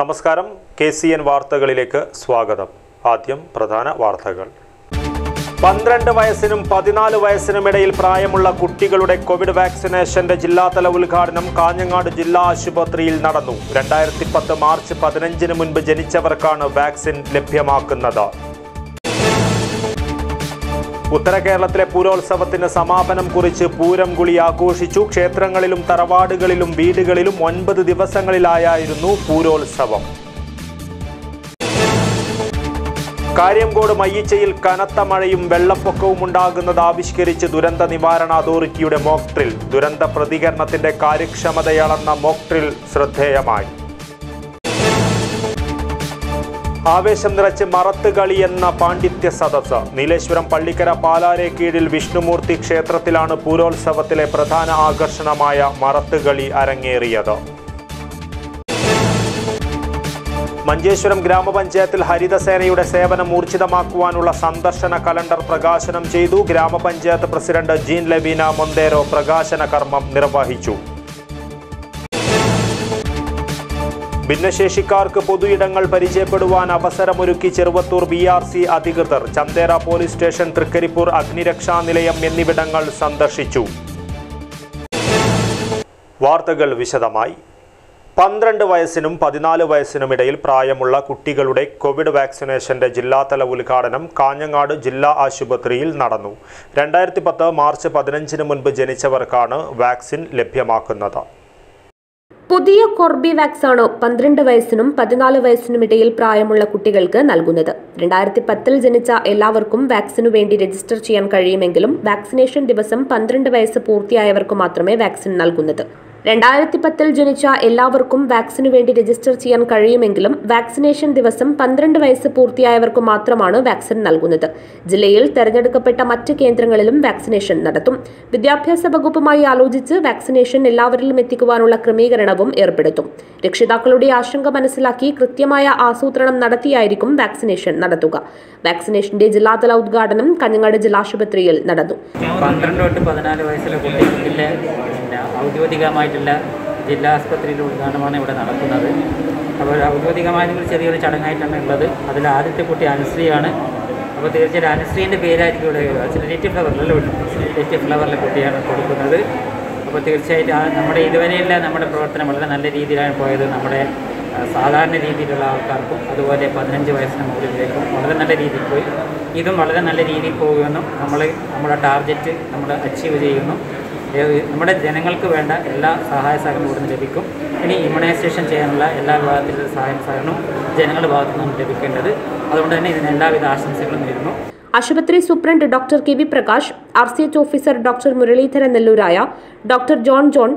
നമസ്കാരം. K C N വാർത്തകളിലേക്ക് സ്വാഗതം. ആദ്യം പ്രധാന വാർത്തകൾ. പന്ത്രണ്ട് വയസ്സിനും പതിനാല് വയസ്സിനും ഇടയിൽ പ്രായമുള്ള കുട്ടികളുടെ കോവിഡ് വാക്സിനേഷന്റെ ജില്ലാതല ഉദ്ഘാടനം കാഞ്ഞങ്ങാട് ജില്ലാ ആശുപത്രിയിൽ നടന്നു. രണ്ടായിരത്തി പത്ത് മാർച്ച് പതിനഞ്ചിന് മുൻപ് ജനിച്ചവർക്കാണ് വാക്സിൻ ലഭ്യമാക്കുന്നത്. ഉത്തര കേരളത്തിലെ പൂരോത്സവത്തിന് സമാപനം കുറിച്ച് പൂരം കുളി ആഘോഷിച്ചു. ക്ഷേത്രങ്ങളിലും തറവാടുകളിലും വീടുകളിലും ഒൻപത് ദിവസങ്ങളിലായായിരുന്നു പൂരോത്സവം. കാര്യംകോട് മയ്യച്ചയിൽ കനത്ത മഴയും വെള്ളപ്പൊക്കവും ഉണ്ടാകുന്നത് ആവിഷ്കരിച്ച് ദുരന്ത നിവാരണ അതോറിറ്റിയുടെ മോക്ട്രിൽ ദുരന്ത പ്രതികരണത്തിന്റെ കാര്യക്ഷമതയളന്ന മോക്ട്രിൽ ശ്രദ്ധേയമായി. ആവേശം നിറച്ച് മറത്ത് കളി എന്ന പാണ്ഡിത്യ സദസ് നീലേശ്വരം പള്ളിക്കര പാലാരെ കീഴിൽ വിഷ്ണുമൂർത്തി ക്ഷേത്രത്തിലാണ് പൂരോത്സവത്തിലെ പ്രധാന ആകർഷണമായ മറത്ത് കളി അരങ്ങേറിയത്. മഞ്ചേശ്വരം ഗ്രാമപഞ്ചായത്തിൽ ഹരിതസേനയുടെ സേവനം ഊർജിതമാക്കുവാനുള്ള സന്ദർശന കലണ്ടർ പ്രകാശനം ചെയ്തു. ഗ്രാമപഞ്ചായത്ത് പ്രസിഡന്റ് ജീൻ ലബീന മൊന്തേരോ പ്രകാശന കർമ്മം നിർവഹിച്ചു. ഭിന്നശേഷിക്കാർക്ക് പൊതുയിടങ്ങൾ പരിചയപ്പെടുവാൻ അവസരമൊരുക്കി ചെറുവത്തൂർ ബി ആർ സി അധികൃതർ ചന്തേര പോലീസ് സ്റ്റേഷൻ തൃക്കരിപ്പൂർ അഗ്നിരക്ഷാ നിലയം എന്നിവിടങ്ങൾ സന്ദർശിച്ചു. വാർത്തകൾ വിശദമായി. പന്ത്രണ്ട് വയസ്സിനും പതിനാല് വയസ്സിനുമിടയിൽ പ്രായമുള്ള കുട്ടികളുടെ കോവിഡ് വാക്സിനേഷന്റെ ജില്ലാതല ഉദ്ഘാടനം കാഞ്ഞങ്ങാട് ജില്ലാ ആശുപത്രിയിൽ നടന്നു. രണ്ടായിരത്തി പത്ത് മാർച്ച് പതിനഞ്ചിന് മുൻപ് ജനിച്ചവർക്കാണ് വാക്സിൻ ലഭ്യമാക്കുന്നത്. പുതിയ കോർബിവാക്സ് ആണ് പന്ത്രണ്ട് വയസ്സിനും പതിനാല് വയസ്സിനും ഇടയിൽ പ്രായമുള്ള കുട്ടികൾക്ക് നൽകുന്നത്? രണ്ടായിരത്തി പത്തിൽ ജനിച്ച എല്ലാവർക്കും വാക്സിനു വേണ്ടി രജിസ്റ്റർ ചെയ്യാൻ കഴിയുമെങ്കിലും വാക്സിനേഷൻ ദിവസം പന്ത്രണ്ട് വയസ്സ് പൂർത്തിയായവർക്ക് മാത്രമേ വാക്സിൻ നൽകുന്നത്. രണ്ടായിരത്തി പത്തിൽ ജനിച്ച എല്ലാവർക്കും വാക്സിനു വേണ്ടി രജിസ്റ്റർ ചെയ്യാൻ കഴിയുമെങ്കിലും വാക്സിനേഷൻ ദിവസം പന്ത്രണ്ട് വയസ്സ് പൂർത്തിയായവർക്ക് മാത്രമാണ് വാക്സിൻ നൽകുന്നത്. ജില്ലയിൽ തെരഞ്ഞെടുക്കപ്പെട്ട മറ്റ് കേന്ദ്രങ്ങളിലും വാക്സിനേഷൻ നടത്തും. വിദ്യാഭ്യാസ വകുപ്പുമായി ആലോചിച്ച് വാക്സിനേഷൻ എല്ലാവരിലും എത്തിക്കുവാനുള്ള ക്രമീകരണവും ഏർപ്പെടുത്തും. രക്ഷിതാക്കളുടെ ആശങ്ക മനസ്സിലാക്കി കൃത്യമായ ആസൂത്രണം നടത്തിയായിരിക്കും വാക്സിനേഷൻ നടത്തുക. വാക്സിനേഷന്റെ ജില്ലാതല ഉദ്ഘാടനം കഞ്ഞങ്ങാട് ജില്ലാശുപത്രിയിൽ നടന്നു. വയസ്സിലെ ഔദ്യോഗികമായിട്ടുള്ള ജില്ലാ ആസ്പത്രിയിലെ ഉദ്ഘാടനമാണ് ഇവിടെ നടക്കുന്നത്. അപ്പോൾ ഔദ്യോഗികമായിട്ടുള്ള ചെറിയൊരു ചടങ്ങായിട്ടാണ് ഉള്ളത്. അതിൽ ആദ്യത്തെ കുട്ടി അനുശ്രീയാണ്. അപ്പോൾ തീർച്ചയായും അനുശ്രീന്റെ പേരായിരിക്കും ഇവിടെ സിലിറ്റി ഫ്ലവറിലല്ലേ സിലിറ്റി ഫ്ലവറിലെ കുട്ടിയാണ് കൊടുക്കുന്നത്. അപ്പോൾ തീർച്ചയായിട്ടും നമ്മുടെ ഇതുവരെയുള്ള നമ്മുടെ പ്രവർത്തനം വളരെ നല്ല രീതിയിലാണ് പോയത്. നമ്മുടെ സാധാരണ രീതിയിലുള്ള ആൾക്കാർക്കും അതുപോലെ പതിനഞ്ച് വയസ്സിന് മുകളിലേക്കും വളരെ നല്ല രീതിയിൽ പോയി. ഇതും വളരെ നല്ല രീതിയിൽ പോകുമെന്നും നമ്മൾ നമ്മുടെ ടാർഗറ്റ് നമ്മൾ അച്ചീവ് ചെയ്യുന്നു. നമ്മുടെ ജനങ്ങൾക്ക് വേണ്ട എല്ലാ സഹായ സഹകരണവും ഇവിടുന്ന് ലഭിക്കും. ഇനി ഇമ്മ്യൂണൈസേഷൻ ചെയ്യാനുള്ള എല്ലാ വിഭാഗത്തിലുള്ള സഹായ സഹകരണവും ജനങ്ങളുടെ ഭാഗത്തു നിന്നും ലഭിക്കേണ്ടത്. അതുകൊണ്ട് തന്നെ ഇതിന് എല്ലാവിധ ആശംസകളും നേരുന്നു. ആശുപത്രി superintendent doctor K V Prakash R C H officer doctor Muraleedharan നെല്ലൂരായ doctor John John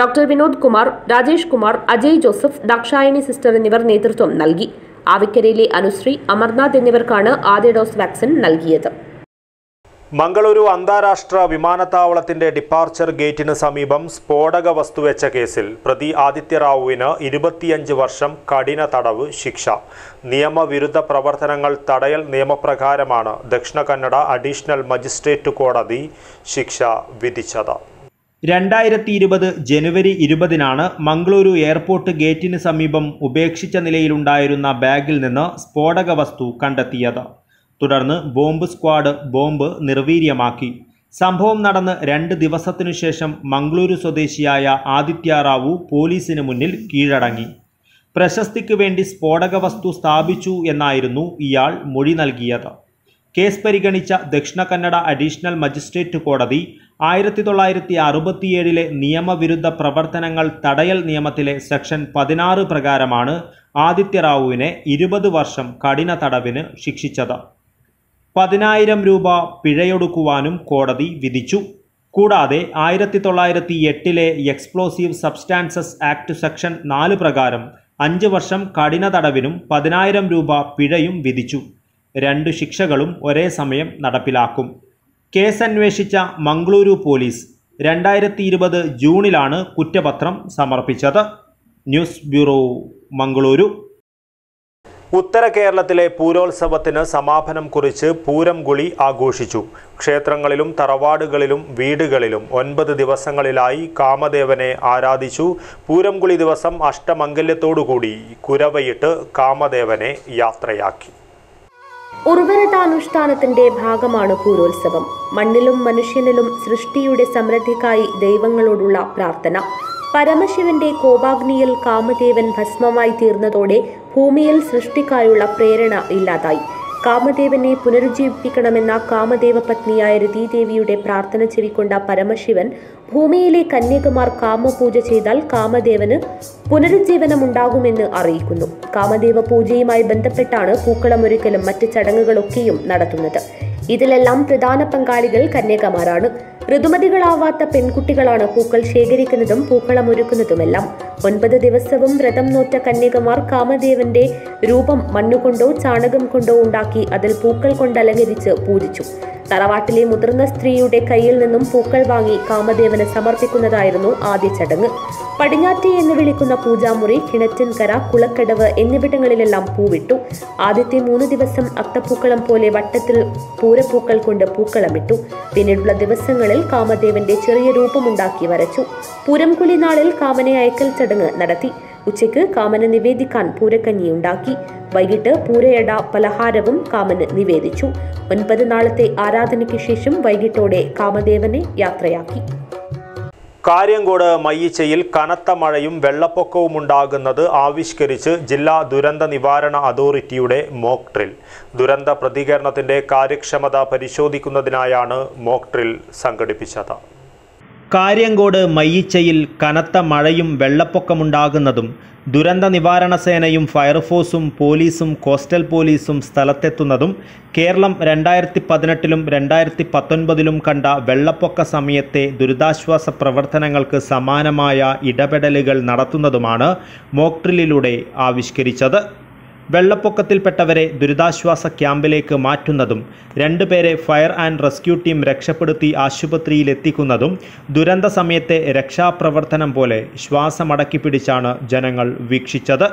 doctor Vinod Kumar Rajesh Kumar Ajay Joseph Dakshayani sister എന്നിവർ നേതൃത്വം നൽകി. ആവിക്കരയിലെ അനുശ്രീ അമർനാഥ് എന്നിവർക്കാണ് ആദ്യ ഡോസ് വാക്സിൻ നൽകിയത്. മംഗളൂരു അന്താരാഷ്ട്ര വിമാനത്താവളത്തിന്റെ ഡിപ്പാർച്ചർ ഗേറ്റിന് സമീപം സ്ഫോടക വസ്തു വെച്ച കേസിൽ പ്രതി ആദിത്യ റാവുവിന് ഇരുപത്തിയഞ്ച് വർഷം കഠിന തടവ് ശിക്ഷ. നിയമവിരുദ്ധ പ്രവർത്തനങ്ങൾ തടയൽ നിയമപ്രകാരമാണ് ദക്ഷിണ കന്നഡ അഡീഷണൽ മജിസ്ട്രേറ്റ് കോടതി ശിക്ഷ വിധിച്ചത്. രണ്ടായിരത്തി ഇരുപത് ജനുവരി ഇരുപതിനാണ് മംഗളൂരു എയർപോർട്ട് ഗേറ്റിന് സമീപം ഉപേക്ഷിച്ച നിലയിലുണ്ടായിരുന്ന ബാഗിൽ നിന്ന് സ്ഫോടക വസ്തു കണ്ടെത്തിയത്. തുടർന്ന് ബോംബ് സ്ക്വാഡ് ബോംബ് നിർവീര്യമാക്കി. സംഭവം നടന്ന് രണ്ട് ദിവസത്തിനു ശേഷം മംഗളൂരു സ്വദേശിയായ ആദിത്യ റാവു പോലീസിന് മുന്നിൽ കീഴടങ്ങി. പ്രശസ്തിക്ക് വേണ്ടി സ്ഫോടക വസ്തു സ്ഥാപിച്ചു എന്നായിരുന്നു ഇയാൾ മൊഴി നൽകിയത്. കേസ് പരിഗണിച്ച ദക്ഷിണ കന്നഡ അഡീഷണൽ മജിസ്ട്രേറ്റ് കോടതി ആയിരത്തി തൊള്ളായിരത്തി അറുപത്തിയേഴിലെ നിയമവിരുദ്ധ പ്രവർത്തനങ്ങൾ തടയൽ നിയമത്തിലെ സെക്ഷൻ പതിനാറ് പ്രകാരമാണ് ആദിത്യ റാവുവിനെ ഇരുപത് വർഷം കഠിന തടവിന് ശിക്ഷിച്ചത്. പതിനായിരം രൂപ പിഴയൊടുക്കുവാനും കോടതി വിധിച്ചു. കൂടാതെ ആയിരത്തി തൊള്ളായിരത്തി എട്ടിലെ എക്സ്പ്ലോസീവ് സബ്സ്റ്റാൻസസ് ആക്ട് സെക്ഷൻ നാല് പ്രകാരം അഞ്ച് വർഷം കഠിന തടവിനും പതിനായിരം രൂപ പിഴയും വിധിച്ചു. രണ്ട് ശിക്ഷകളും ഒരേ സമയം നടപ്പിലാക്കും. കേസ് അന്വേഷിച്ച മംഗളൂരു പോലീസ് രണ്ടായിരത്തി ഇരുപത് ജൂണിലാണ് കുറ്റപത്രം സമർപ്പിച്ചത്. News bureau Mangaluru. ഉത്തര കേരളത്തിലെ പൂരോത്സവത്തിന് സമാപനം കുറിച്ച് പൂരം ഗുളി ആഘോഷിച്ചു. ക്ഷേത്രങ്ങളിലും തറവാടുകളിലും വീടുകളിലും ഒൻപത് ദിവസങ്ങളിലായി കാമദേവനെ ആരാധിച്ചു. പൂരം ഗുളി ദിവസം അഷ്ടമംഗല്യത്തോടുകൂടി കുരവയിട്ട് കാമദേവനെ യാത്രയാക്കി. ഉർവരതാനുഷ്ഠാനത്തിന്റെ ഭാഗമാണ് പൂരോത്സവം. മണ്ണിലും മനുഷ്യനിലും സൃഷ്ടിയുടെ സമൃദ്ധിക്കായി ദൈവങ്ങളോടുള്ള പ്രാർത്ഥന. പരമശിവന്റെ കോപാഗ്നിയിൽ കാമദേവൻ ഭസ്മമായി തീർന്നതോടെ ഭൂമിയിൽ സൃഷ്ടിക്കായുള്ള പ്രേരണ ഇല്ലാതായി. കാമദേവനെ പുനരുജ്ജീവിപ്പിക്കണമെന്ന കാമദേവ പത്നിയായ രതീദേവിയുടെ പ്രാർത്ഥന ചെവിക്കൊണ്ട പരമശിവൻ ഭൂമിയിലെ കന്യകുമാർ കാമപൂജ ചെയ്താൽ കാമദേവന് പുനരുജ്ജീവനമുണ്ടാകുമെന്ന് അറിയിക്കുന്നു. കാമദേവ പൂജയുമായി ബന്ധപ്പെട്ടാണ് പൂക്കളമൊരുക്കലും മറ്റ് ചടങ്ങുകളൊക്കെയും നടത്തുന്നത്. ഇതിലെല്ലാം പ്രധാന പങ്കാളികൾ കന്യകമാരാണ്. ഋതുമതികളാവാത്ത പെൺകുട്ടികളാണ് പൂക്കൾ ശേഖരിക്കുന്നതും പൂക്കളം ഒരുക്കുന്നതുമെല്ലാം. ഒൻപത് ദിവസവും വ്രതം നോറ്റ കന്യകമാർ കാമദേവന്റെ രൂപം മണ്ണുകൊണ്ടോ ചാണകം കൊണ്ടോ ഉണ്ടാക്കി അതിൽ പൂക്കൾ കൊണ്ട് അലങ്കരിച്ച് പൂജിച്ചു. തറവാട്ടിലെ മുതിർന്ന സ്ത്രീയുടെ കയ്യിൽ നിന്നും പൂക്കൾ വാങ്ങി കാമദേവന് സമർപ്പിക്കുന്നതായിരുന്നു ആദ്യ ചടങ്ങ്. പടിഞ്ഞാറ്റി എന്ന് വിളിക്കുന്ന പൂജാമുറി കിണറ്റിൻകര കുളക്കടവ് എന്നിവിടങ്ങളിലെല്ലാം പൂവിട്ടു. ആദ്യത്തെ മൂന്ന് ദിവസം അത്തപ്പൂക്കളം പോലെ വട്ടത്തിൽ പൂരപ്പൂക്കൾ കൊണ്ട് പൂക്കളമിട്ടു പിന്നീടുള്ള ദിവസങ്ങളിൽ കാമദേവന്റെ ചെറിയ രൂപമുണ്ടാക്കി വരച്ചു. പൂരംകുലി നാളിൽ കാമനെ അയക്കൽ ചടങ്ങ് നടത്തി. ഉച്ചയ്ക്ക് കാമന് നിവേദിക്കാൻ പൂരക്കഞ്ഞി ഉണ്ടാക്കി. വൈകിട്ട് പൂരയട പലഹാരവും കാമന് നിവേദിച്ചു. ഒൻപത് നാളത്തെ ആരാധനയ്ക്ക് ശേഷം വൈകിട്ടോടെ കാമദേവനെ യാത്രയാക്കി. കാര്യങ്കോട് മയ്യിച്ചയിൽ കനത്ത മഴയും വെള്ളപ്പൊക്കവും ഉണ്ടാകുന്നത് ആവിഷ്കരിച്ച് ജില്ലാ ദുരന്ത നിവാരണ അതോറിറ്റിയുടെ മോക് ഡ്രിൽ. ദുരന്ത പ്രതികരണത്തിന്റെ കാര്യക്ഷമത പരിശോധിക്കുന്നതിനായാണ് മോക് ഡ്രിൽ സംഘടിപ്പിച്ചത്. കാര്യങ്കോട് മയ്യിച്ചയിൽ കനത്ത മഴയും വെള്ളപ്പൊക്കമുണ്ടാകുന്നതും ദുരന്ത നിവാരണ സേനയും ഫയർഫോഴ്സും പോലീസും കോസ്റ്റൽ പോലീസും സ്ഥലത്തെത്തുന്നതും കേരളം രണ്ടായിരത്തി പതിനെട്ടിലും രണ്ടായിരത്തി പത്തൊൻപതിലും കണ്ട വെള്ളപ്പൊക്ക സമയത്തെ ദുരിതാശ്വാസ പ്രവർത്തനങ്ങൾക്ക് സമാനമായ ഇടപെടലുകൾ നടത്തുന്നതുമാണ് മോക്ട്രിലിലൂടെ ആവിഷ്കരിച്ചത്. വെള്ളപ്പൊക്കത്തിൽപ്പെട്ടവരെ ദുരിതാശ്വാസ ക്യാമ്പിലേക്ക് മാറ്റുന്നതും രണ്ടുപേരെ ഫയർ ആൻഡ് റെസ്ക്യൂ ടീം രക്ഷപ്പെടുത്തി ആശുപത്രിയിലെത്തിക്കുന്നതും ദുരന്ത സമയത്തെ രക്ഷാപ്രവർത്തനം പോലെ ശ്വാസമടക്കി പിടിച്ചാണ് ജനങ്ങൾ വീക്ഷിച്ചത്.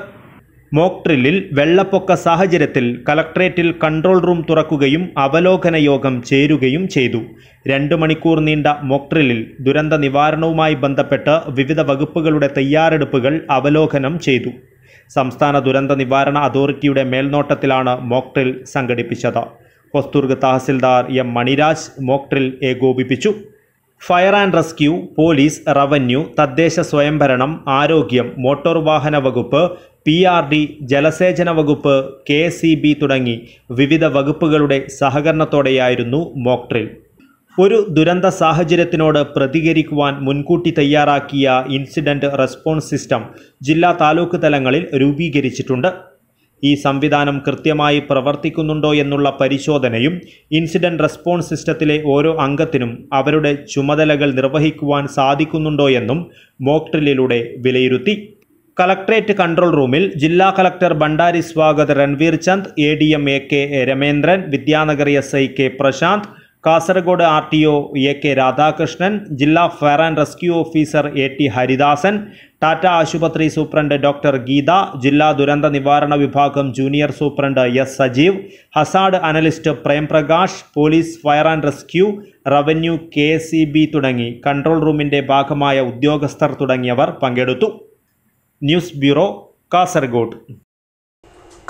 മോക്ട്രില്ലിൽ വെള്ളപ്പൊക്ക സാഹചര്യത്തിൽ കലക്ട്രേറ്റിൽ കൺട്രോൾ റൂം തുറക്കുകയും അവലോകന യോഗം ചേരുകയും ചെയ്തു. രണ്ട് മണിക്കൂർ നീണ്ട മോക്ട്രില്ലിൽ ദുരന്ത നിവാരണവുമായി ബന്ധപ്പെട്ട് വിവിധ വകുപ്പുകളുടെ തയ്യാറെടുപ്പുകൾ അവലോകനം ചെയ്തു. സംസ്ഥാന ദുരന്ത നിവാരണ അതോറിറ്റിയുടെ മേൽനോട്ടത്തിലാണ് മോക്ട്രിൽ സംഘടിപ്പിച്ചത്. Hosdurg tahsildar M Maniraj mock drill ഏകോപിപ്പിച്ചു. Fire and rescue police revenue തദ്ദേശ സ്വയംഭരണം ആരോഗ്യം മോട്ടോർ വാഹന വകുപ്പ് പി ആർ ഡി ജലസേചന വകുപ്പ് കെ തുടങ്ങി വിവിധ വകുപ്പുകളുടെ സഹകരണത്തോടെയായിരുന്നു മോക്ട്രിൽ. ഒരു ദുരന്ത സാഹചര്യത്തിനോട് പ്രതികരിക്കുവാൻ മുൻകൂട്ടി തയ്യാറാക്കിയ ഇൻസിഡന്റ് റെസ്പോൺസ് സിസ്റ്റം ജില്ലാ താലൂക്ക് തലങ്ങളിൽ രൂപീകരിച്ചിട്ടുണ്ട്. ഈ സംവിധാനം കൃത്യമായി പ്രവർത്തിക്കുന്നുണ്ടോ എന്നുള്ള പരിശോധനയും ഇൻസിഡന്റ് റെസ്പോൺസ് സിസ്റ്റത്തിലെ ഓരോ അംഗത്തിനും അവരുടെ ചുമതലകൾ നിർവഹിക്കുവാൻ സാധിക്കുന്നുണ്ടോ എന്നും മോക്ക് ഡ്രില്ലിലൂടെ വിലയിരുത്തി. കളക്ട്രേറ്റ് കൺട്രോൾ റൂമിൽ ജില്ലാ collector Bhandari Swagat Ranveer Chand A D M A K Ramendran Vidyanagar S I K Prashanth Kasaragod R T O A K Radhakrishnan ജില്ലാ fire and rescue officer A T Haridasan Tata ആശുപത്രി superintendent doctor Geetha ജില്ലാ ദുരന്ത നിവാരണ വിഭാഗം junior superintendent S Sajeev hazard analyst Premprakash police fire and rescue revenue K തുടങ്ങി control റൂമിന്റെ ഭാഗമായ ഉദ്യോഗസ്ഥർ തുടങ്ങിയവർ പങ്കെടുത്തു. News bureau Kasaragod.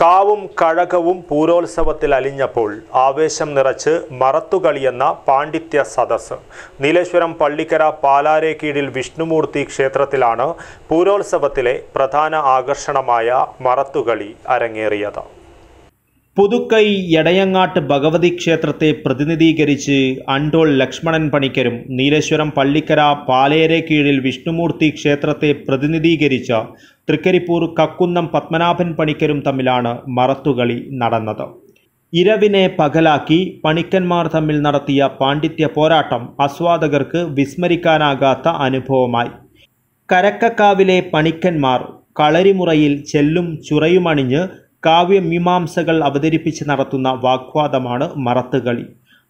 കാവും കഴകവും പൂരോത്സവത്തിൽ അലിഞ്ഞപ്പോൾ ആവേശം നിറച്ച് മറത്തുകളിയെന്ന പാണ്ഡിത്യ സദസ് നീലേശ്വരം പള്ളിക്കര പാലാരെ കീഴിൽ വിഷ്ണുമൂർത്തി ക്ഷേത്രത്തിലാണ് പൂരോത്സവത്തിലെ പ്രധാന ആകർഷണമായ മറത്തുകളി അരങ്ങേറിയത്. പുതുക്കൈ എടയങ്ങാട്ട് ഭഗവതി ക്ഷേത്രത്തെ പ്രതിനിധീകരിച്ച് അണ്ടോൾ ലക്ഷ്മണൻ പണിക്കരും നീലേശ്വരം പള്ളിക്കര പാലേരെ കീഴിൽ വിഷ്ണുമൂർത്തി ക്ഷേത്രത്തെ പ്രതിനിധീകരിച്ച തൃക്കരിപ്പൂർ കക്കുന്നം പത്മനാഭൻ പണിക്കരും തമ്മിലാണ് മറത്തുകളി നടന്നത്. ഇരവിനെ പകലാക്കി പണിക്കന്മാർ തമ്മിൽ നടത്തിയ പാണ്ഡിത്യ പോരാട്ടം ആസ്വാദകർക്ക് വിസ്മരിക്കാനാകാത്ത അനുഭവമായി. കരക്കക്കാവിലെ പണിക്കന്മാർ കളരിമുറയിൽ ചെല്ലും ചുറയുമണിഞ്ഞ് കാവ്യമീമാംസകൾ അവതരിപ്പിച്ച് നടത്തുന്ന വാഗ്വാദമാണ് മറത്തുകളി.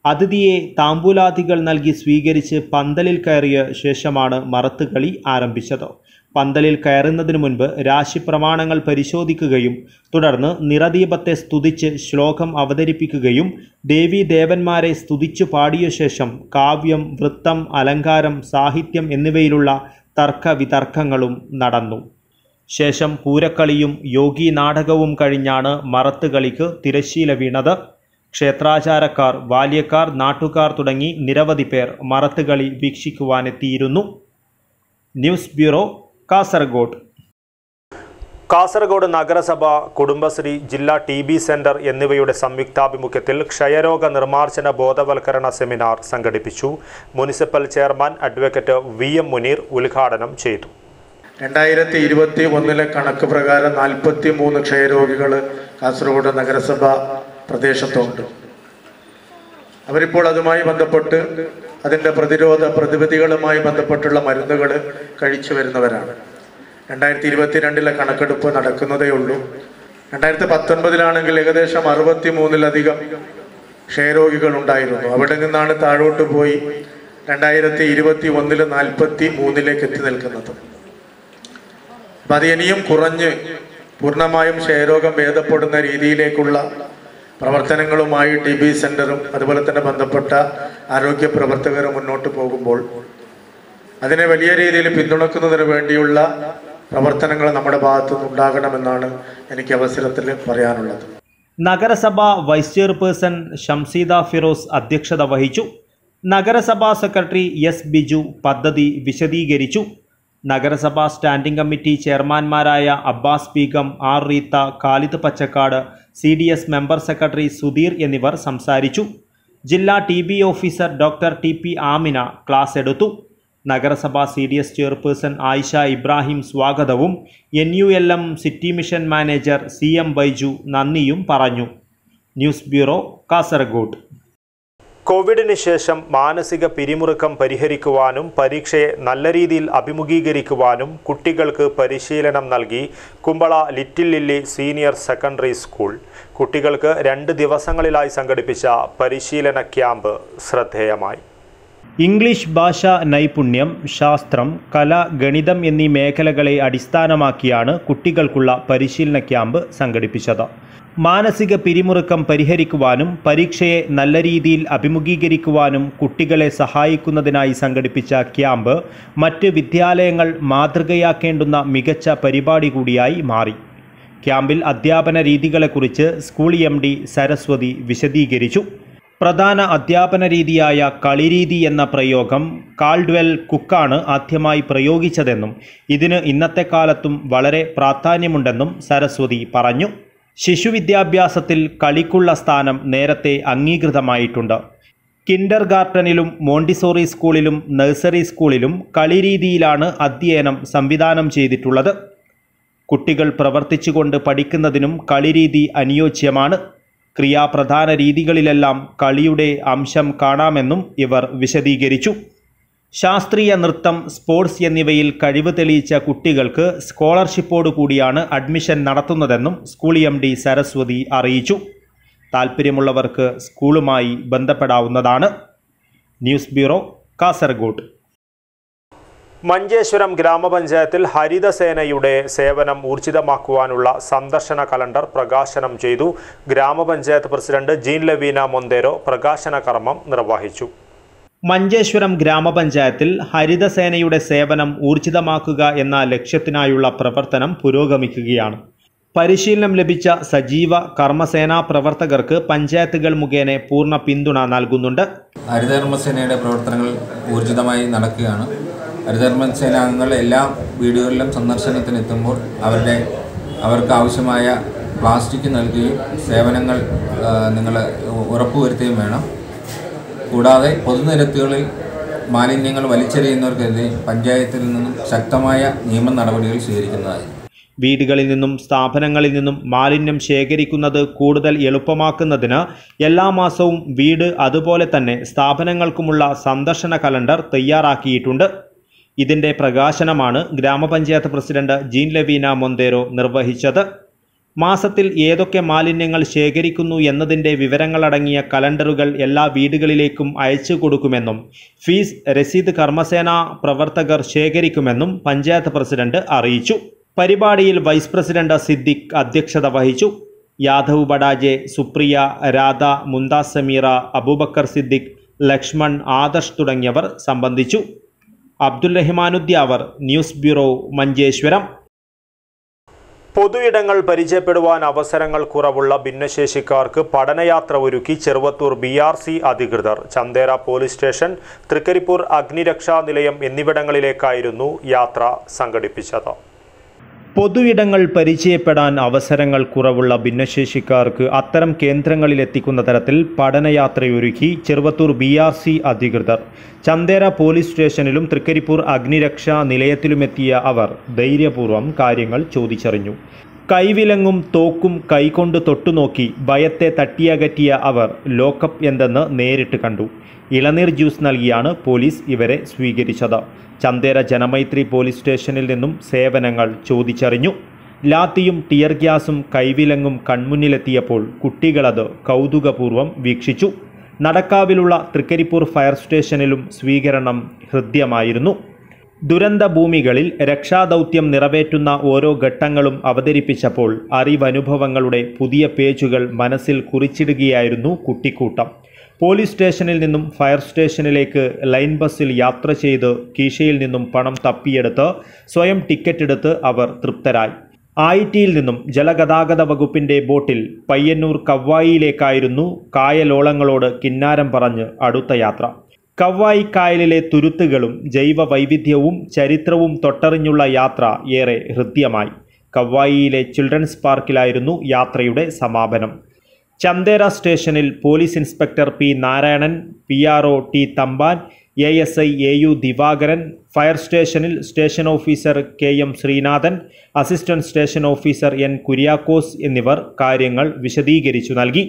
അതിഥിയെ താമ്പൂലാദികൾ നൽകി സ്വീകരിച്ച് പന്തലിൽ കയറിയ ശേഷമാണ് മറത്തുകളി ആരംഭിച്ചത്. പന്തലിൽ കയറുന്നതിനു മുൻപ് രാശിപ്രമാണങ്ങൾ പരിശോധിക്കുകയും തുടർന്ന് നിറദീപത്തെ സ്തുതിച്ച് ശ്ലോകം അവതരിപ്പിക്കുകയും ദേവീ ദേവന്മാരെ സ്തുതിച്ചു പാടിയ ശേഷം കാവ്യം വൃത്തം അലങ്കാരം സാഹിത്യം എന്നിവയിലുള്ള തർക്ക വിതർക്കങ്ങളും നടന്നു. ശേഷം പൂരക്കളിയും യോഗി നാടകവും കഴിഞ്ഞാണ് മറത്തുകളിക്ക് തിരശ്ശീല വീണത്. ക്ഷേത്രാചാരക്കാർ ബാല്യക്കാർ നാട്ടുകാർ തുടങ്ങി നിരവധി പേർ മറത്തുകളി വീക്ഷിക്കുവാനെത്തിയിരുന്നു. News bureau Kasaragod. കാസർഗോഡ് നഗരസഭ കുടുംബശ്രീ ജില്ലാ ടി ബി സെന്റർ എന്നിവയുടെ സംയുക്താഭിമുഖ്യത്തിൽ ക്ഷയരോഗ നിർമ്മാർജന ബോധവൽക്കരണ സെമിനാർ സംഘടിപ്പിച്ചു. Municipal chairman advocate V M Muneer ഉദ്ഘാടനം ചെയ്തു. രണ്ടായിരത്തി ഇരുപത്തി ഒന്നിലെ കണക്ക് പ്രകാരം നാൽപ്പത്തി മൂന്ന് ക്ഷയരോഗികൾ കാസർഗോഡ് നഗരസഭ പ്രദേശത്തുണ്ട്. അവരിപ്പോൾ അതുമായി ബന്ധപ്പെട്ട് അതിന്റെ പ്രതിരോധ പ്രതിവിധികളുമായി ബന്ധപ്പെട്ടുള്ള മരുന്നുകൾ കഴിച്ചു വരുന്നവരാണ്. രണ്ടായിരത്തി ഇരുപത്തിരണ്ടിലെ കണക്കെടുപ്പ് നടക്കുന്നതേ ഉള്ളൂ. രണ്ടായിരത്തി പത്തൊൻപതിലാണെങ്കിൽ ഏകദേശം അറുപത്തി മൂന്നിലധികം ക്ഷയരോഗികൾ ഉണ്ടായിരുന്നു. അവിടെ നിന്നാണ് താഴോട്ട് പോയി രണ്ടായിരത്തി ഇരുപത്തി ഒന്നിൽ നാൽപ്പത്തി മൂന്നിലേക്ക് എത്തി നിൽക്കുന്നത്. അപ്പം അത് ഇനിയും കുറഞ്ഞ് പൂർണമായും ക്ഷയരോഗം ഭേദപ്പെടുന്ന രീതിയിലേക്കുള്ള പ്രവർത്തനങ്ങളുമായി ടി ബി സെന്ററും അതുപോലെ തന്നെ ബന്ധപ്പെട്ട ആരോഗ്യ പ്രവർത്തകരും മുന്നോട്ട് പോകുമ്പോൾ അതിനെ വലിയ രീതിയിൽ പിന്തുണക്കുന്നതിന് വേണ്ടിയുള്ള പ്രവർത്തനങ്ങൾ നമ്മുടെ ഭാഗത്തു നിന്നുണ്ടാകണമെന്നാണ് എനിക്ക് അവസരത്തിൽ പറയാനുള്ളത്. നഗരസഭ വൈസ് ചെയർപേഴ്സൺ ഷംസീദ ഫിറോസ് അധ്യക്ഷത വഹിച്ചു. നഗരസഭാ സെക്രട്ടറി എസ് ബിജു പദ്ധതി വിശദീകരിച്ചു. നഗരസഭാ standing committee ചെയർമാൻമാരായ Abbas Begum R Reetha Khalid Pachakkad C D S member secretary Sudheer എന്നിവർ സംസാരിച്ചു. ജില്ലാ T B officer doctor T P Amina class എടുത്തു. നഗരസഭാ C D S chairperson Ayisha Ibrahim സ്വാഗതവും N U L M city mission manager C M Baiju നന്ദിയും പറഞ്ഞു. News bureau Kasaragod. കോവിഡിന് ശേഷം മാനസിക പിരിമുറുക്കം പരിഹരിക്കുവാനും പരീക്ഷയെ നല്ല രീതിയിൽ അഭിമുഖീകരിക്കുവാനും കുട്ടികൾക്ക് പരിശീലനം നൽകി Kumbla little Lily senior secondary school. കുട്ടികൾക്ക് രണ്ട് ദിവസങ്ങളിലായി സംഘടിപ്പിച്ച പരിശീലന ക്യാമ്പ് ശ്രദ്ധേയമായി. ഇംഗ്ലീഷ് ഭാഷാ നൈപുണ്യം ശാസ്ത്രം കല ഗണിതം എന്നീ മേഖലകളെ അടിസ്ഥാനമാക്കിയാണ് കുട്ടികൾക്കുള്ള പരിശീലന ക്യാമ്പ് സംഘടിപ്പിച്ചത്. മാനസിക പിരിമുറുക്കം പരിഹരിക്കുവാനും പരീക്ഷയെ നല്ല രീതിയിൽ അഭിമുഖീകരിക്കുവാനും കുട്ടികളെ സഹായിക്കുന്നതിനായി സംഘടിപ്പിച്ച ക്യാമ്പ് മറ്റ് വിദ്യാലയങ്ങൾ മാതൃകയാക്കേണ്ടുന്ന മികച്ച പരിപാടി കൂടിയായി മാറി. ക്യാമ്പിൽ അധ്യാപന രീതികളെക്കുറിച്ച് സ്കൂൾ എം സരസ്വതി വിശദീകരിച്ചു. പ്രധാന അധ്യാപന രീതിയായ കളിരീതി എന്ന പ്രയോഗം കാൾഡ്വെൽ കുക്കാണ് ആദ്യമായി പ്രയോഗിച്ചതെന്നും ഇതിന് ഇന്നത്തെ കാലത്തും വളരെ പ്രാധാന്യമുണ്ടെന്നും സരസ്വതി പറഞ്ഞു. ശിശുവിദ്യാഭ്യാസത്തിൽ കളിക്കുള്ള സ്ഥാനം നേരത്തെ അംഗീകൃതമായിട്ടുണ്ട്. കിൻഡർ ഗാർട്ടനിലും മോണ്ടിസോറി സ്കൂളിലും നഴ്സറി സ്കൂളിലും കളിരീതിയിലാണ് അധ്യയനം സംവിധാനം ചെയ്തിട്ടുള്ളത്. കുട്ടികൾ പ്രവർത്തിച്ചുകൊണ്ട് പഠിക്കുന്നതിനും കളിരീതി അനുയോജ്യമാണ്. ക്രിയാപ്രധാന രീതികളിലെല്ലാം കളിയുടെ അംശം കാണാമെന്നും ഇവർ വിശദീകരിച്ചു. ശാസ്ത്രീയ നൃത്തം സ്പോർട്സ് എന്നിവയിൽ കഴിവ് തെളിയിച്ച കുട്ടികൾക്ക് സ്കോളർഷിപ്പോടു കൂടിയാണ് അഡ്മിഷൻ നടത്തുന്നതെന്നും സ്കൂൾ എം ഡി സരസ്വതി അറിയിച്ചു. താൽപ്പര്യമുള്ളവർക്ക് സ്കൂളുമായി ബന്ധപ്പെടാവുന്നതാണ്. News bureau Kasaragod. മഞ്ചേശ്വരം ഗ്രാമപഞ്ചായത്തിൽ ഹരിതസേനയുടെ സേവനം ഊർജിതമാക്കുവാനുള്ള സന്ദർശന കലണ്ടർ പ്രകാശനം ചെയ്തു. ഗ്രാമപഞ്ചായത്ത് പ്രസിഡന്റ് ജീൻ ലവീന മൊന്തേരോ പ്രകാശന കർമ്മം നിർവഹിച്ചു. മഞ്ചേശ്വരം ഗ്രാമപഞ്ചായത്തിൽ ഹരിതസേനയുടെ സേവനം ഊർജിതമാക്കുക എന്ന ലക്ഷ്യത്തിനായുള്ള പ്രവർത്തനം പുരോഗമിക്കുകയാണ്. പരിശീലനം ലഭിച്ച സജീവ കർമ്മസേനാ പ്രവർത്തകർക്ക് പഞ്ചായത്തുകൾ മുഖേന പൂർണ പിന്തുണ നൽകുന്നുണ്ട്. ഹരിതകർമ്മസേനയുടെ പ്രവർത്തനങ്ങൾ ഊർജിതമായി നടക്കുകയാണ്. ഹരിതകർമ്മസേനാംഗങ്ങൾ എല്ലാ വീടുകളിലും സന്ദർശനത്തിനെത്തുമ്പോൾ അവരുടെ അവർക്ക് ആവശ്യമായ പ്ലാസ്റ്റിക് നൽകുകയും സേവനങ്ങൾ നിങ്ങൾ ഉറപ്പുവരുത്തുകയും വേണം. കൂടാതെ പൊതുനിരത്തുകളിൽ മാലിന്യങ്ങൾ വലിച്ചെറിയുന്നവർക്കെതിരെ പഞ്ചായത്തിൽ നിന്നും ശക്തമായ നിയമ നടപടികൾ സ്വീകരിക്കുന്നതായി. വീടുകളിൽ നിന്നും സ്ഥാപനങ്ങളിൽ നിന്നും മാലിന്യം ശേഖരിക്കുന്നത് കൂടുതൽ എളുപ്പമാക്കുന്നതിന് എല്ലാ മാസവും വീട് അതുപോലെ തന്നെ സ്ഥാപനങ്ങൾക്കുമുള്ള സന്ദർശന കലണ്ടർ തയ്യാറാക്കിയിട്ടുണ്ട്. ഇതിന്റെ പ്രകാശനമാണ് ഗ്രാമപഞ്ചായത്ത് പ്രസിഡന്റ് ജീൻ ലവീന മൊന്തേരോ നിർവഹിച്ചത്. മാസത്തിൽ ഏതൊക്കെ മാലിന്യങ്ങൾ ശേഖരിക്കുന്നു എന്നതിന്റെ വിവരങ്ങളടങ്ങിയ കലണ്ടറുകൾ എല്ലാ വീടുകളിലേക്കും അയച്ചു കൊടുക്കുമെന്നും ഫീസ് രസീത് കർമ്മസേന പ്രവർത്തകർ ശേഖരിക്കുമെന്നും പഞ്ചായത്ത് പ്രസിഡന്റ് അറിയിച്ചു. പരിപാടിയിൽ വൈസ് പ്രസിഡന്റ് സിദ്ദിഖ് അധ്യക്ഷത വഹിച്ചു. യാദവ് ബഡാജെ സുപ്രിയ രാധ മുന്താസ് സമീറ അബൂബക്കർ സിദ്ദിഖ് ലക്ഷ്മൺ ആദർശ് തുടങ്ങിയവർ സംബന്ധിച്ചു. അബ്ദുൽ റഹ്മാനുദ്യാവർ ന്യൂസ് ബ്യൂറോ മഞ്ചേശ്വരം. പൊതുയിടങ്ങൾ പരിചയപ്പെടുവാൻ അവസരങ്ങൾ കുറവുള്ള ഭിന്നശേഷിക്കാർക്ക് പഠനയാത്ര ഒരുക്കി ചെറുവത്തൂർ ബി ആർ സി അധികൃതർ. ചന്തേര പോലീസ് സ്റ്റേഷൻ തൃക്കരിപ്പൂർ അഗ്നിരക്ഷാ നിലയം എന്നിവിടങ്ങളിലേക്കായിരുന്നു യാത്ര സംഘടിപ്പിച്ചത്. പൊതു ഇടങ്ങൾ പരിചയപ്പെടാൻ അവസരങ്ങൾ കുറവുള്ള ഭിന്നശേഷിക്കാർക്ക് അത്തരം കേന്ദ്രങ്ങളിലെത്തിക്കുന്ന തരത്തിൽ പഠനയാത്രയൊരുക്കി ചെറുവത്തൂർ ബി ആർ സി അധികൃതർ. ചന്തേര പോലീസ് സ്റ്റേഷനിലും തൃക്കരിപ്പൂർ അഗ്നിരക്ഷാ നിലയത്തിലുമെത്തിയ അവർ ധൈര്യപൂർവം കാര്യങ്ങൾ ചോദിച്ചറിഞ്ഞു. കൈവിലങ്ങും തോക്കും കൈകൊണ്ട് തൊട്ടുനോക്കി ഭയത്തെ തട്ടിയകറ്റിയ അവർ ലോക്കപ്പ് എന്തെന്ന് നേരിട്ട് കണ്ടു. ഇളനീർ ജ്യൂസ് നൽകിയാണ് പോലീസ് ഇവരെ സ്വീകരിച്ചത്. ചന്തേര ജനമൈത്രി പോലീസ് സ്റ്റേഷനിൽ നിന്നും സേവനങ്ങൾ ചോദിച്ചറിഞ്ഞു. ലാത്തിയും ടിയർ ഗ്യാസും കൈവിലങ്ങും കൺമുന്നിലെത്തിയപ്പോൾ കുട്ടികളത് കൗതുകപൂർവം വീക്ഷിച്ചു. നടക്കാവിലുള്ള തൃക്കരിപ്പൂർ ഫയർ സ്റ്റേഷനിലും സ്വീകരണം ഹൃദ്യമായിരുന്നു. ദുരന്ത ഭൂമികളിൽ രക്ഷാദൗത്യം നിറവേറ്റുന്ന ഓരോ ഘട്ടങ്ങളും അവതരിപ്പിച്ചപ്പോൾ അറിവനുഭവങ്ങളുടെ പുതിയ പേജുകൾ മനസ്സിൽ കുറിച്ചിടുകയായിരുന്നു കുട്ടിക്കൂട്ടം. പോലീസ് സ്റ്റേഷനിൽ നിന്നും ഫയർ സ്റ്റേഷനിലേക്ക് ലൈൻ ബസ്സിൽ യാത്ര ചെയ്ത് കീശയിൽ നിന്നും പണം തപ്പിയെടുത്ത് സ്വയം ടിക്കറ്റ് എടുത്ത് അവർ തൃപ്തരായി. ആയിറ്റിയിൽ നിന്നും ജലഗതാഗത വകുപ്പിന്റെ ബോട്ടിൽ പയ്യന്നൂർ കവ്വായിയിലേക്കായിരുന്നു കായലോളങ്ങളോട് കിന്നാരം പറഞ്ഞ് അടുത്ത യാത്ര. കവ്വായി കായലിലെ തുരുത്തുകളും ജൈവ വൈവിധ്യവും ചരിത്രവും തൊട്ടറിഞ്ഞുള്ള യാത്ര ഏറെ ഹൃദ്യമായി. കവ്വായിയിലെ ചിൽഡ്രൻസ് പാർക്കിലായിരുന്നു യാത്രയുടെ സമാപനം. ചന്തേര സ്റ്റേഷനിൽ police inspector P Narayanan P R O T Thampan A S I A U Divakaran fire സ്റ്റേഷനിൽ station officer K M Sreenathan assistant station officer N Kuriakose എന്നിവർ കാര്യങ്ങൾ വിശദീകരിച്ചു നൽകി.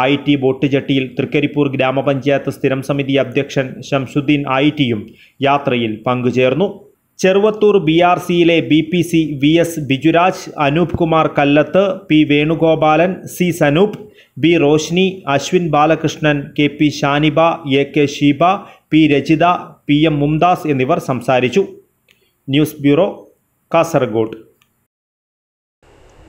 ഐ ടി ബോട്ട് ജട്ടിയിൽ തൃക്കരിപ്പൂർ ഗ്രാമപഞ്ചായത്ത് സ്ഥിരം സമിതി അധ്യക്ഷൻ ഷംസുദ്ദീൻ ഐ ടിയും യാത്രയിൽ പങ്കുചേർന്നു. ചെറുവത്തൂർ ബി ആർ സിയിലെ B P C V S Bijuraj Anoop Kumar Kallath P Venugopalan C Sanoop B Roshni Ashwin Balakrishnan K P Shaniba A K Sheeba P Rachitha P M Mumtaz എന്നിവർ സംസാരിച്ചു. News bureau Kasaragod.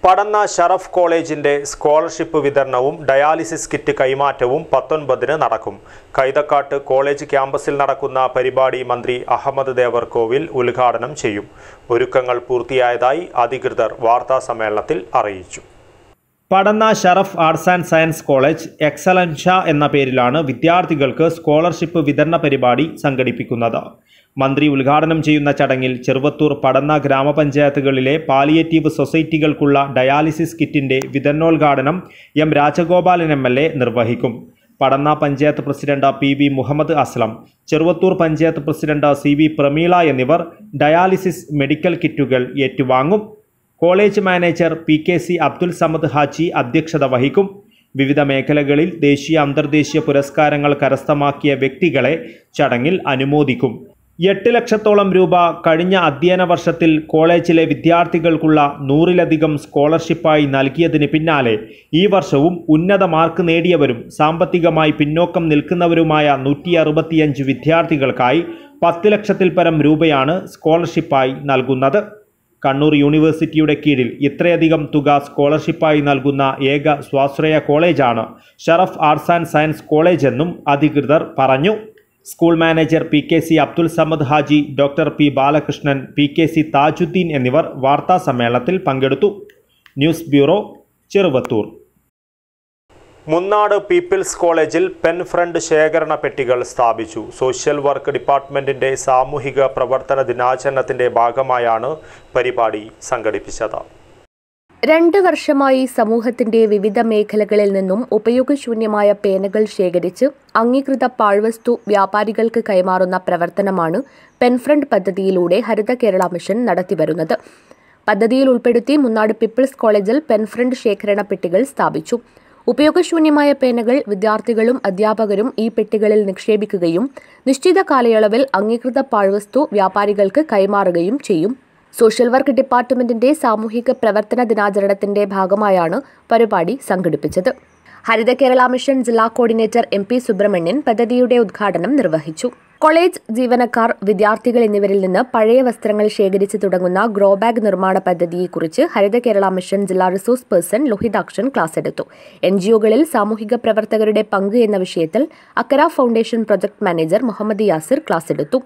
പടന്ന ഷറഫ് കോളേജിന്റെ scholarship വിതരണവും dialysis kit കൈമാറ്റവും പത്തൊൻപതിന് നടക്കും. Kaithakkattu college ക്യാമ്പസിൽ നടക്കുന്ന പരിപാടി മന്ത്രി അഹമ്മദ് ദേവർകോവിൽ ഉദ്ഘാടനം ചെയ്യും. ഒരുക്കങ്ങൾ പൂർത്തിയായതായി അധികൃതർ വാർത്താസമ്മേളനത്തിൽ അറിയിച്ചു. Padanna Sharaf arts and science college എക്സലൻഷ എന്ന പേരിലാണ് വിദ്യാർത്ഥികൾക്ക് സ്കോളർഷിപ്പ് വിതരണ പരിപാടി സംഘടിപ്പിക്കുന്നത്. മന്ത്രി ഉദ്ഘാടനം ചെയ്യുന്ന ചടങ്ങിൽ ചെറുവത്തൂർ പടന്ന ഗ്രാമപഞ്ചായത്തുകളിലെ പാലിയേറ്റീവ് സൊസൈറ്റികൾക്കുള്ള ഡയാലിസിസ് കിറ്റിന്റെ വിതരണോദ്ഘാടനം എം രാജഗോപാലൻ എം നിർവഹിക്കും. Padanna panchayat president P V Muhammad Aslam Cheruvathur panchayat president C V Prameela എന്നിവർ ഡയാലിസിസ് മെഡിക്കൽ കിറ്റുകൾ ഏറ്റുവാങ്ങും. College manager P K C Abdul Samad Haji അധ്യക്ഷത വഹിക്കും. വിവിധ മേഖലകളിൽ ദേശീയ അന്തർദേശീയ പുരസ്കാരങ്ങൾ കരസ്ഥമാക്കിയ വ്യക്തികളെ ചടങ്ങിൽ അനുമോദിക്കും. എട്ട് ലക്ഷത്തോളം രൂപ കഴിഞ്ഞ അധ്യയന വർഷത്തിൽ കോളേജിലെ വിദ്യാർത്ഥികൾക്കുള്ള നൂറിലധികം സ്കോളർഷിപ്പായി നൽകിയതിന് പിന്നാലെ ഈ വർഷവും ഉന്നത മാർക്ക് നേടിയവരും സാമ്പത്തികമായി പിന്നോക്കം നിൽക്കുന്നവരുമായ നൂറ്റി വിദ്യാർത്ഥികൾക്കായി പത്ത് ലക്ഷത്തിൽ പരം രൂപയാണ് സ്കോളർഷിപ്പായി നൽകുന്നത്. കണ്ണൂർ യൂണിവേഴ്സിറ്റിയുടെ കീഴിൽ ഇത്രയധികം തുക സ്കോളർഷിപ്പായി നൽകുന്ന ഏക സ്വാശ്രയ കോളേജാണ് Sharaf arts and science college എന്നും അധികൃതർ പറഞ്ഞു. School manager P K C Abdul Samad Haji doctor P Balakrishnan P K C Thajudheen എന്നിവർ വാർത്താ സമ്മേളനത്തിൽ പങ്കെടുത്തു. News bureau Cheruvathur. Munnad people's കോളേജിൽ പെൻ ഫ്രണ്ട് ശേഖരണ പെട്ടികൾ സ്ഥാപിച്ചു. സോഷ്യൽ വർക്ക് ഡിപ്പാർട്ട്മെന്റിന്റെ സാമൂഹിക പ്രവർത്തന ദിനാചരണത്തിന്റെ ഭാഗമായാണ് പരിപാടി സംഘടിപ്പിച്ചത്. രണ്ട് വർഷമായി സമൂഹത്തിന്റെ വിവിധ മേഖലകളിൽ നിന്നും ഉപയോഗശൂന്യമായ പേനകൾ ശേഖരിച്ച് അംഗീകൃത പാഴ്വസ്തു വ്യാപാരികൾക്ക് കൈമാറുന്ന പ്രവർത്തനമാണ് പെൻഫ്രണ്ട് പദ്ധതിയിലൂടെ ഹരിത കേരള മിഷൻ നടത്തിവരുന്നത്. പദ്ധതിയിൽ ഉൾപ്പെടുത്തി മുന്നാട് പീപ്പിൾസ് കോളേജിൽ പെൻഫ്രണ്ട് ശേഖരണ പെട്ടികൾ സ്ഥാപിച്ചു. ഉപയോഗശൂന്യമായ പേനകൾ വിദ്യാർത്ഥികളും അധ്യാപകരും ഈ പെട്ടികളിൽ നിക്ഷേപിക്കുകയും നിശ്ചിത കാലയളവിൽ അംഗീകൃത പാഴ്വസ്തു വ്യാപാരികൾക്ക് കൈമാറുകയും ചെയ്യും. സോഷ്യൽ വർക്ക് ഡിപ്പാർട്ട്മെന്റിന്റെ സാമൂഹിക പ്രവർത്തന ദിനാചരണത്തിന്റെ ഭാഗമായാണ് പരിപാടി സംഘടിപ്പിച്ചത്. ഹരിത കേരള മിഷൻ ജില്ലാ കോർഡിനേറ്റർ എം പി സുബ്രഹ്മണ്യൻ പദ്ധതിയുടെ ഉദ്ഘാടനം നിർവഹിച്ചു. കോളേജ് ജീവനക്കാർ വിദ്യാർത്ഥികൾ എന്നിവരിൽ നിന്ന് പഴയ വസ്ത്രങ്ങൾ ശേഖരിച്ചു തുടങ്ങുന്ന ഗ്രോ ബാഗ് നിർമ്മാണ പദ്ധതിയെക്കുറിച്ച് ഹരിത കേരള മിഷൻ ജില്ലാ റിസോഴ്സ് പേഴ്സൺ ലോഹിതാക്ഷൻ ക്ലാസ് എടുത്തു. എൻ ജിഒകളിൽ സാമൂഹിക പ്രവർത്തകരുടെ പങ്ക് എന്ന വിഷയത്തിൽ Akkara foundation project manager Muhammad Yasir class എടുത്തു.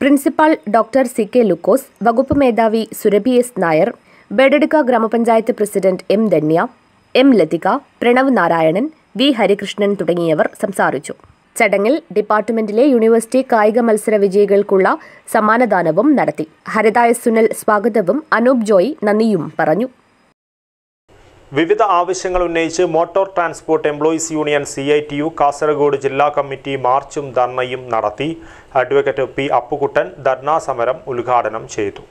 Principal doctor C K Lukose വകുപ്പ് മേധാവി സുരഭി എസ് നായർ ബേഡെടുക്ക ഗ്രാമപഞ്ചായത്ത് president M Dhanya M Lathika Pranav Narayanan V Harikrishnan തുടങ്ങിയവർ സംസാരിച്ചു. ചടങ്ങിൽ ഡിപ്പാർട്ട്മെന്റിലെ യൂണിവേഴ്സിറ്റി കായിക മത്സര വിജയികൾക്കുള്ള സമ്മാനദാനവും നടത്തി. ഹരിതായ സുനിൽ സ്വാഗതവും. അനൂപ് ജോയി നന്ദിയും പറഞ്ഞു. വിവിധ ആവശ്യങ്ങൾ ഉന്നയിച്ച് motor transport employees union C I T U Kasaragod ജില്ലാ കമ്മിറ്റി മാർച്ചും ധർണയും നടത്തി. അഡ്വക്കേറ്റ് പി അപ്പുകുട്ടൻ ധർണാ സമരം ഉദ്ഘാടനം ചെയ്തു.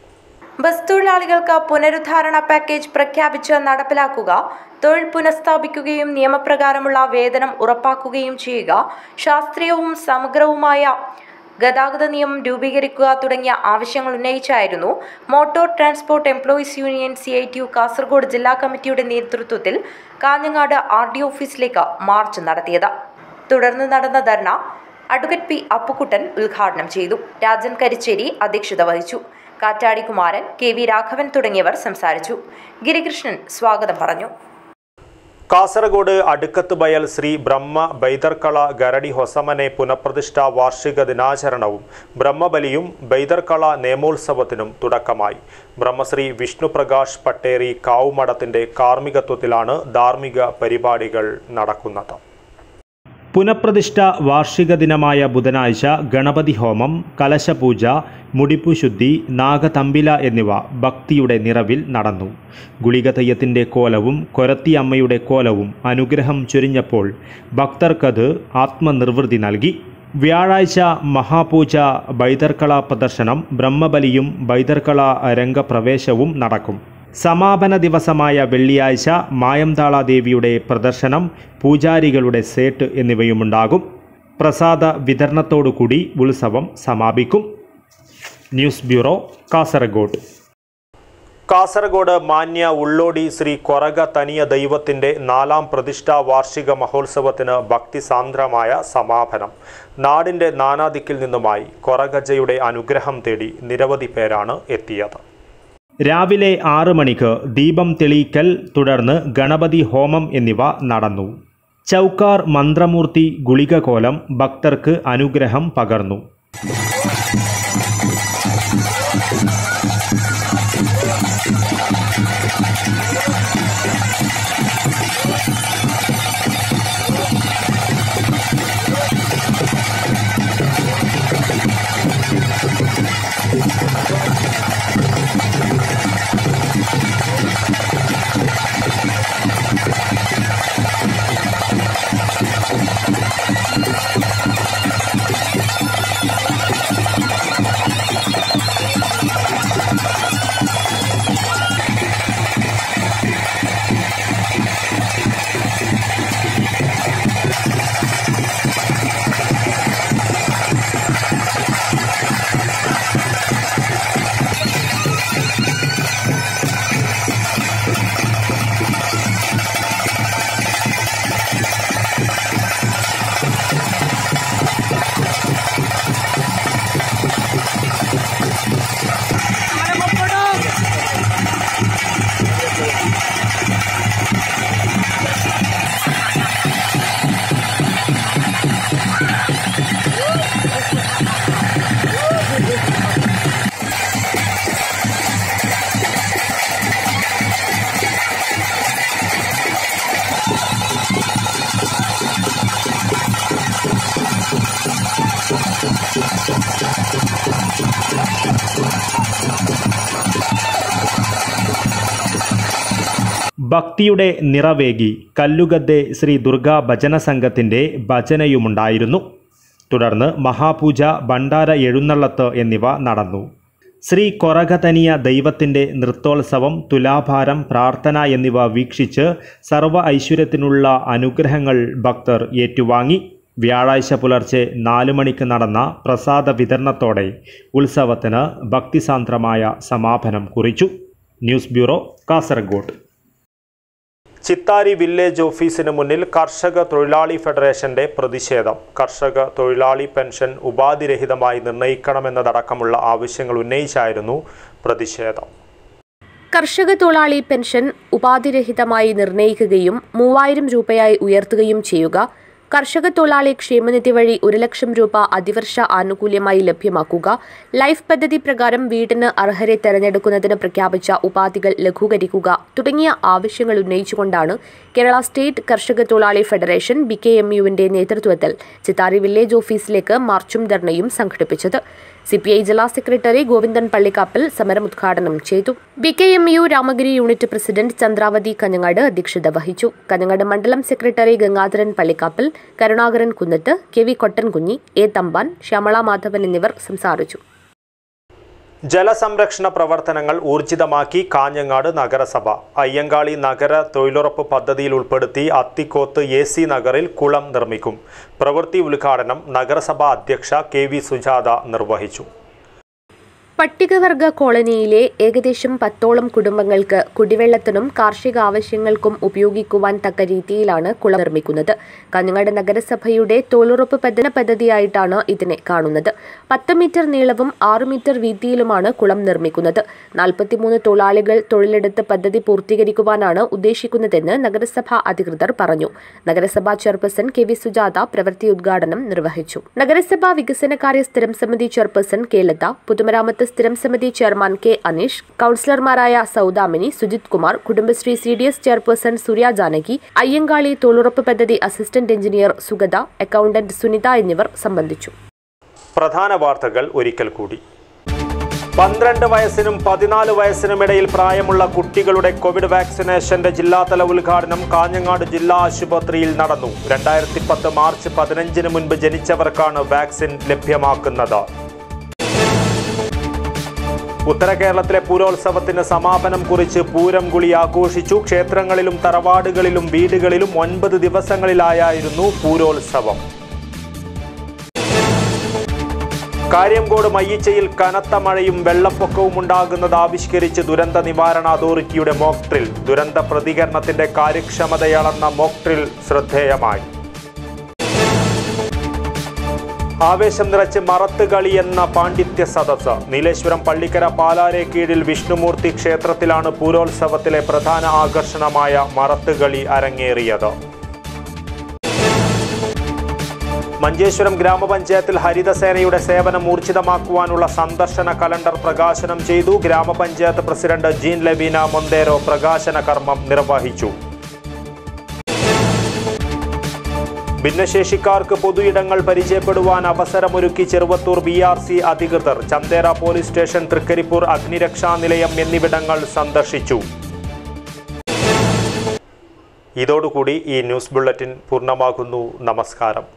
ബസ് തൊഴിലാളികൾക്ക് പുനരുദ്ധാരണ പാക്കേജ് പ്രഖ്യാപിച്ച് നടപ്പിലാക്കുക തൊഴിൽ പുനഃസ്ഥാപിക്കുകയും നിയമപ്രകാരമുള്ള വേതനം ഉറപ്പാക്കുകയും ചെയ്യുക ശാസ്ത്രീയവും സമഗ്രവുമായ ഗതാഗത നിയമം രൂപീകരിക്കുക തുടങ്ങിയ ആവശ്യങ്ങൾ ഉന്നയിച്ചായിരുന്നു motor transport employees union C I T U Kasaragod ജില്ലാ കമ്മിറ്റിയുടെ നേതൃത്വത്തിൽ കാഞ്ഞങ്ങാട് ആർ ഡി ഓഫീസിലേക്ക് മാർച്ച് നടത്തിയത്. തുടർന്ന് നടന്ന ധർണ അഡ്വക്കേറ്റ് പി അപ്പുക്കുട്ടൻ ഉദ്ഘാടനം ചെയ്തു. രാജൻ കരിച്ചേരി അധ്യക്ഷത വഹിച്ചു. കാറ്റാടി കുമാരൻ കെ വി രാഘവൻ തുടങ്ങിയവർ സംസാരിച്ചു. ഗിരികൃഷ്ണൻ സ്വാഗതം പറഞ്ഞു. കാസർഗോഡ് അടുക്കത്ത് ബയൽ ശ്രീ ബ്രഹ്മ ബൈദർക്കള ഗരടി ഹൊസമനെ പുനഃപ്രതിഷ്ഠാ വാർഷിക ദിനാചരണവും ബ്രഹ്മബലിയും ബൈദർക്കള നേമോത്സവത്തിനും തുടക്കമായി. ബ്രഹ്മശ്രീ വിഷ്ണുപ്രകാശ് പട്ടേറി കാവുമഠത്തിന്റെ കാർമ്മികത്വത്തിലാണ് ധാർമ്മിക പരിപാടികൾ നടക്കുന്നത്. പുനഃപ്രതിഷ്ഠ വാർഷിക ദിനമായ ബുധനാഴ്ച ഗണപതി ഹോമം കലശപൂജ മുടിപ്പുശുദ്ധി നാഗതമ്പില എന്നിവ ഭക്തിയുടെ നിറവിൽ നടന്നു. ഗുളിക തെയ്യത്തിന്റെ കോലവും കൊരത്തിയമ്മയുടെ കോലവും അനുഗ്രഹം ചൊരിഞ്ഞപ്പോൾ ഭക്തർക്കത് ആത്മനിർവൃതി നൽകി. വ്യാഴാഴ്ച മഹാപൂജ ബൈതർക്കള പ്രദർശനം ബ്രഹ്മബലിയും ബൈതർക്കള രംഗപ്രവേശവും നടക്കും. സമാപന ദിവസമായ വെള്ളിയാഴ്ച മായംതാള ദേവിയുടെ പ്രദർശനം പൂജാരികളുടെ സേട്ട് എന്നിവയുമുണ്ടാകും. പ്രസാദ വിതരണത്തോടുകൂടി ഉത്സവം സമാപിക്കും. News bureau Kasaragod. കാസർഗോഡ് മാന്യ ഉള്ളോടി ശ്രീ കൊറക തനിയ ദൈവത്തിന്റെ നാലാം പ്രതിഷ്ഠാ വാർഷിക മഹോത്സവത്തിന് ഭക്തിസാന്ദ്രമായ സമാപനം. നാടിന്റെ നാനാദിക്കിൽ നിന്നുമായി കൊറഗജയുടെ അനുഗ്രഹം തേടി നിരവധി പേരാണ് എത്തിയത്. രാവിലെ ആറ് മണിക്ക് ദീപം തെളിയിക്കൽ തുടർന്ന് ഗണപതി ഹോമം എന്നിവ നടന്നു. ചൗക്കാർ മന്ത്രമൂർത്തി ഗുളികകോലം ഭക്തർക്ക് അനുഗ്രഹം പകർന്നു. ഭക്തിയുടെ നിറവേകി കല്ലുഗദ്ദെ ശ്രീ ദുർഗാ ഭജന സംഘത്തിന്റെ ഭജനയുമുണ്ടായിരുന്നു. തുടർന്ന് മഹാപൂജ ഭണ്ഡാര എഴുന്നള്ളത്ത് എന്നിവ നടന്നു. ശ്രീ കൊറകതനിയ ദൈവത്തിന്റെ നൃത്തോത്സവം തുലാഭാരം പ്രാർത്ഥന എന്നിവ വീക്ഷിച്ച് സർവ ഐശ്വര്യത്തിനുള്ള അനുഗ്രഹങ്ങൾ ഭക്തർ ഏറ്റുവാങ്ങി. വ്യാഴാഴ്ച പുലർച്ചെ നാല് മണിക്ക് നടന്ന പ്രസാദ വിതരണത്തോടെ ഉത്സവത്തിന് ഭക്തിസാന്ദ്രമായ സമാപനം കുറിച്ചു. News bureau Kasaragod. Chithari village ഓഫീസിന് മുന്നിൽ കർഷക തൊഴിലാളി ഫെഡറേഷന്റെ പ്രതിഷേധം. കർഷക തൊഴിലാളി പെൻഷൻ ഉപാധിരഹിതമായി നിർണയിക്കണമെന്നതടക്കമുള്ള ആവശ്യങ്ങൾ ഉന്നയിച്ചായിരുന്നു പ്രതിഷേധം. കർഷക തൊഴിലാളി പെൻഷൻ ഉപാധിരഹിതമായി നിർണയിക്കുകയും മൂവായിരം രൂപയായി ഉയർത്തുകയും ചെയ്യുക കർഷക തൊഴിലാളി ക്ഷേമനിധി വഴി ഒരു ലക്ഷം രൂപ അതിവർഷ ആനുകൂല്യമായി ലഭ്യമാക്കുക. ലൈഫ് പദ്ധതി പ്രകാരം വീടിന് അർഹരെ തെരഞ്ഞെടുക്കുന്നതിന് പ്രഖ്യാപിച്ച ഉപാധികൾ ലഘൂകരിക്കുക തുടങ്ങിയ ആവശ്യങ്ങൾ ഉന്നയിച്ചുകൊണ്ടാണ് കേരള സ്റ്റേറ്റ് കർഷക തൊഴിലാളി ഫെഡറേഷൻ ബി കെ എം യുവിന്റെ നേതൃത്വത്തിൽ ചിത്താരി വില്ലേജ് ഓഫീസിലേക്ക് മാർച്ചും ധർണയും സംഘടിപ്പിച്ചത്. സി പി ഐ ജില്ലാ സെക്രട്ടറി ഗോവിന്ദൻ പള്ളിക്കാപ്പൽ സമരം ഉദ്ഘാടനം ചെയ്തു. B K M U Ramagiri unit president Chandravathi Kanhangad അധ്യക്ഷത വഹിച്ചു. കഞ്ഞങ്ങാട് മണ്ഡലം secretary Gangadharan Pallikkappil Karunakaran Kunnath K V Kottankunhi A Thampan Shyamala Madhavan എന്നിവർ സംസാരിച്ചു. ജലസംരക്ഷണ പ്രവർത്തനങ്ങൾ ഊർജിതമാക്കി കാഞ്ഞങ്ങാട് നഗരസഭ. അയ്യങ്കാളി നഗര തൊഴിലുറപ്പ് പദ്ധതിയിൽ ഉൾപ്പെടുത്തി അത്തിക്കോത്ത് എ സി നഗറിൽ കുളം നിർമ്മിക്കും. പ്രവൃത്തി ഉദ്ഘാടനം നഗരസഭാ അധ്യക്ഷ കെ വി സുജാത നിർവഹിച്ചു. പട്ടികവർഗ കോളനിയിലെ ഏകദേശം പത്തോളം കുടുംബങ്ങൾക്ക് കുടിവെള്ളത്തിനും കാർഷിക ആവശ്യങ്ങൾക്കും ഉപയോഗിക്കുവാൻ തക്ക രീതിയിലാണ് കുളം നിർമ്മിക്കുന്നത്. കഞ്ഞങ്ങാട് നഗരസഭയുടെ തൊഴിലുറപ്പ് പദ്ധന പദ്ധതിയായിട്ടാണ് ഇതിനെ കാണുന്നത്. പത്ത് മീറ്റർ നീളവും ആറ് മീറ്റർ വീതിയിലുമാണ് കുളം നിർമ്മിക്കുന്നത്. നാൽപ്പത്തിമൂന്ന് തൊഴിലാളികൾ തൊഴിലെടുത്ത് പദ്ധതി പൂർത്തീകരിക്കുവാനാണ് ഉദ്ദേശിക്കുന്നതെന്ന് നഗരസഭാ അധികൃതർ പറഞ്ഞു. നഗരസഭാ ചെയർപേഴ്സൺ കെ വി സുജാത പ്രവൃത്തി ഉദ്ഘാടനം നിർവഹിച്ചു. നഗരസഭാ വികസനകാര്യ സ്ഥിരം സമിതി ചെയർപേഴ്സൺ കെ ലത പൊതുമരാമത്ത് സ്ഥിരം സമിതി chairman K Aneesh കൌൺസിലർമാരായ Soudamini Sujith Kumar Kudumbashree C D S chairperson Surya Janaki Ayyankali തൊഴിലുറപ്പ് പദ്ധതി assistant engineer Sugatha accountant Sunitha എന്നിവർ സംബന്ധിച്ചു. പ്രധാന വാർത്തകൾ ഒരിക്കൽ കൂടി. പന്ത്രണ്ട് വയസ്സിനും പതിനാല് വയസ്സിനുമിടയിൽ പ്രായമുള്ള കുട്ടികളുടെ കോവിഡ് വാക്സിനേഷന്റെ ജില്ലാതല ഉദ്ഘാടനം കാഞ്ഞങ്ങാട് ജില്ലാ ആശുപത്രിയിൽ നടന്നു. രണ്ടായിരത്തി പത്ത് മാർച്ച് പതിനഞ്ചിന് മുൻപ് ജനിച്ചവർക്കാണ് വാക്സിൻ ലഭ്യമാക്കുന്നത്. ഉത്തര കേരളത്തിലെ പൂരോത്സവത്തിന് സമാപനം കുറിച്ച് പൂരം കുളി ആഘോഷിച്ചു. ക്ഷേത്രങ്ങളിലും തറവാടുകളിലും വീടുകളിലും ഒൻപത് ദിവസങ്ങളിലായായിരുന്നു പൂരോത്സവം. കാര്യംകോട് മയ്യച്ചയിൽ കനത്ത മഴയും വെള്ളപ്പൊക്കവും ഉണ്ടാകുന്നത് ആവിഷ്കരിച്ച് ദുരന്ത നിവാരണ അതോറിറ്റിയുടെ മോക്ട്രിൽ ദുരന്ത പ്രതികരണത്തിന്റെ കാര്യക്ഷമതയളന്ന മോക്ട്രിൽ ശ്രദ്ധേയമായി. ആവേശം നിറച്ച് മറത്ത് കളി എന്ന പാണ്ഡിത്യ സദസ് നീലേശ്വരം പള്ളിക്കര പാലാരെ കീഴിൽ വിഷ്ണുമൂർത്തി ക്ഷേത്രത്തിലാണ് പൂരോത്സവത്തിലെ പ്രധാന ആകർഷണമായ മറത്ത് കളി അരങ്ങേറിയത്. മഞ്ചേശ്വരം ഗ്രാമപഞ്ചായത്തിൽ ഹരിതസേനയുടെ സേവനം ഊർജിതമാക്കുവാനുള്ള സന്ദർശന കലണ്ടർ പ്രകാശനം ചെയ്തു. ഗ്രാമപഞ്ചായത്ത് പ്രസിഡന്റ് ജീൻ ലബീന മൊന്തേരോ പ്രകാശന കർമ്മം നിർവഹിച്ചു. ഭിന്നശേഷിക്കാർക്ക് പൊതുയിടങ്ങൾ പരിചയപ്പെടുവാൻ അവസരമൊരുക്കി ചെറുവത്തൂർ ബി ആർ സി അധികൃതർ ചന്തേര പോലീസ് സ്റ്റേഷൻ തൃക്കരിപ്പൂർ അഗ്നിരക്ഷാ നിലയം എന്നിവിടങ്ങൾ സന്ദർശിച്ചു. ഇതോടുകൂടി ഈ ന്യൂസ് ബുള്ളറ്റിൻ പൂർണമാകുന്നു. നമസ്കാരം.